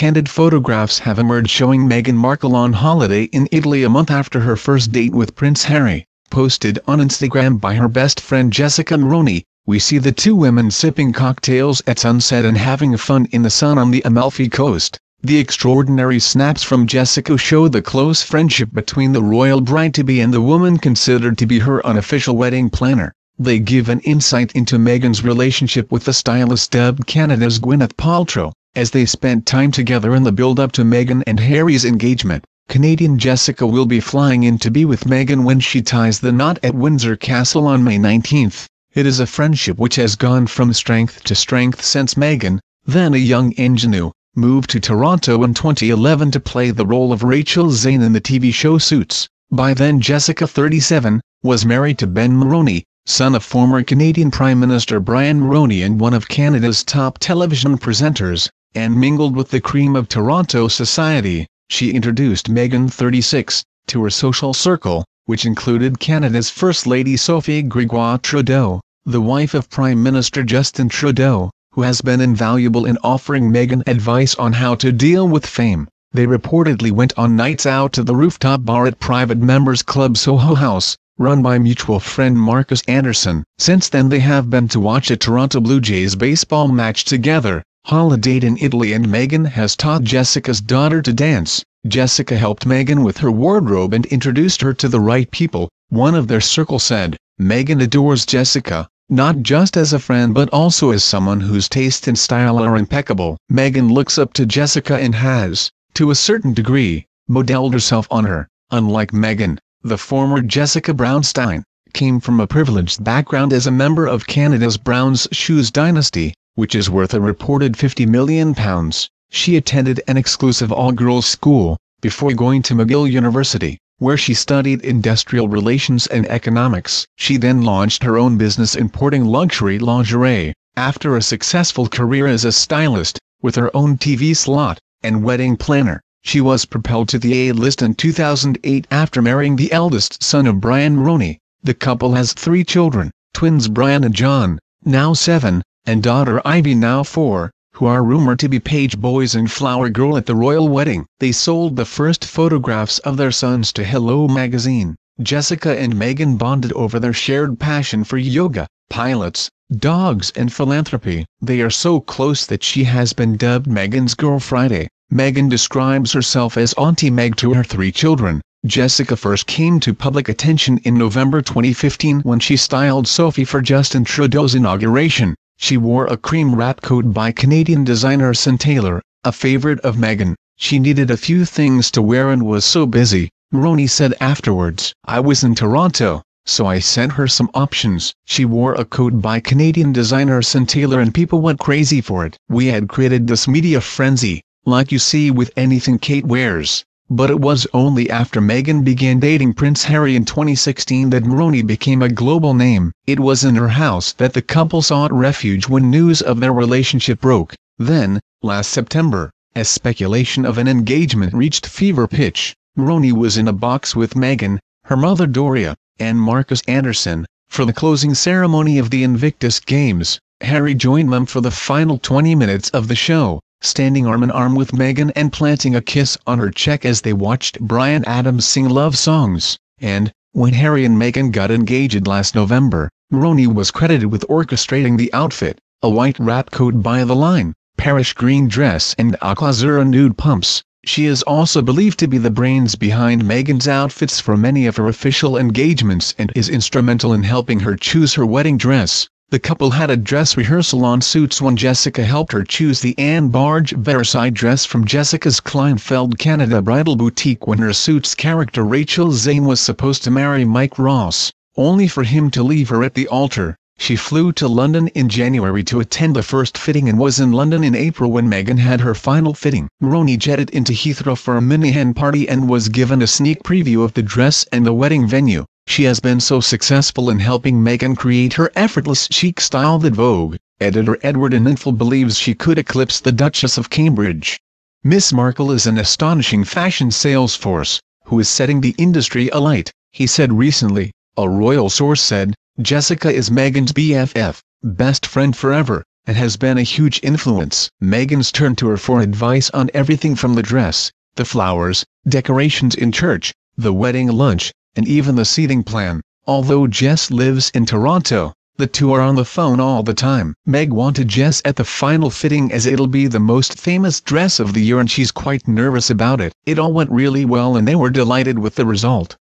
Candid photographs have emerged showing Meghan Markle on holiday in Italy a month after her first date with Prince Harry. Posted on Instagram by her best friend Jessica Mulroney, we see the two women sipping cocktails at sunset and having fun in the sun on the Amalfi Coast. The extraordinary snaps from Jessica show the close friendship between the royal bride-to-be and the woman considered to be her unofficial wedding planner. They give an insight into Meghan's relationship with the stylist dubbed Canada's Gwyneth Paltrow, as they spent time together in the build-up to Meghan and Harry's engagement. Canadian Jessica will be flying in to be with Meghan when she ties the knot at Windsor Castle on May 19. It is a friendship which has gone from strength to strength since Meghan, then a young ingenue, moved to Toronto in 2011 to play the role of Rachel Zane in the TV show Suits. By then Jessica 37, was married to Ben Mulroney, son of former Canadian Prime Minister Brian Mulroney and one of Canada's top television presenters, and mingled with the cream of Toronto society. She introduced Meghan 36, to her social circle, which included Canada's First Lady Sophie Gregoire Trudeau, the wife of Prime Minister Justin Trudeau, who has been invaluable in offering Meghan advice on how to deal with fame. They reportedly went on nights out to the rooftop bar at private members club Soho House, run by mutual friend Marcus Anderson. Since then they have been to watch a Toronto Blue Jays baseball match together, holidayed in Italy and Meghan has taught Jessica's daughter to dance. Jessica helped Meghan with her wardrobe and introduced her to the right people, one of their circle said. Meghan adores Jessica, not just as a friend but also as someone whose taste and style are impeccable. Meghan looks up to Jessica and has, to a certain degree, modeled herself on her. Unlike Meghan, the former Jessica Brownstein, came from a privileged background as a member of Canada's Brown's Shoes dynasty, which is worth a reported £50 million. She attended an exclusive all-girls school, before going to McGill University where she studied industrial relations and economics. She then launched her own business importing luxury lingerie, after a successful career as a stylist, with her own TV slot, and wedding planner. She was propelled to the A-list in 2008 after marrying the eldest son of Brian Mulroney. The couple has three children, twins Brian and John, now seven, and daughter Ivy now four who are rumored to be page boys and flower girl at the royal wedding. They sold the first photographs of their sons to Hello magazine. Jessica and Meghan bonded over their shared passion for yoga, Pilates, dogs and philanthropy. They are so close that she has been dubbed Meghan's Girl Friday. Meghan describes herself as Auntie Meg to her three children. Jessica first came to public attention in November 2015 when she styled Sophie for Justin Trudeau's inauguration. She wore a cream wrap coat by Canadian designer Sentaler, a favorite of Meghan. She needed a few things to wear and was so busy, Mulroney said afterwards. I was in Toronto, so I sent her some options. She wore a coat by Canadian designer Sentaler and people went crazy for it. We had created this media frenzy, like you see with anything Kate wears. But it was only after Meghan began dating Prince Harry in 2016 that Mulroney became a global name. It was in her house that the couple sought refuge when news of their relationship broke. Then, last September, as speculation of an engagement reached fever pitch, Mulroney was in a box with Meghan, her mother Doria, and Marcus Anderson, for the closing ceremony of the Invictus Games. Harry joined them for the final 20 minutes of the show standing arm in arm with Meghan and planting a kiss on her cheek as they watched Bryan Adams sing love songs, and, when Harry and Meghan got engaged last November, Mulroney was credited with orchestrating the outfit, a white wrap coat by the line, Parish green dress and Aquazzura nude pumps. She is also believed to be the brains behind Meghan's outfits for many of her official engagements and is instrumental in helping her choose her wedding dress. The couple had a dress rehearsal on Suits when Jessica helped her choose the Anne Barge Versailles dress from Jessica's Kleinfeld Canada bridal boutique when her Suits character Rachel Zane was supposed to marry Mike Ross, only for him to leave her at the altar. She flew to London in January to attend the first fitting and was in London in April when Meghan had her final fitting. Mulroney jetted into Heathrow for a mini hen party and was given a sneak preview of the dress and the wedding venue. She has been so successful in helping Meghan create her effortless chic style that Vogue, editor Edward Enninful believes she could eclipse the Duchess of Cambridge. Miss Markle is an astonishing fashion sales force, who is setting the industry alight, he said recently. A royal source said, Jessica is Meghan's BFF, best friend forever. and has been a huge influence. Meghan's turned to her for advice on everything from the dress, the flowers, decorations in church, the wedding lunch, and even the seating plan. Although Jess lives in Toronto, the two are on the phone all the time. Meg wanted Jess at the final fitting as it'll be the most famous dress of the year and she's quite nervous about it. It all went really well and they were delighted with the result.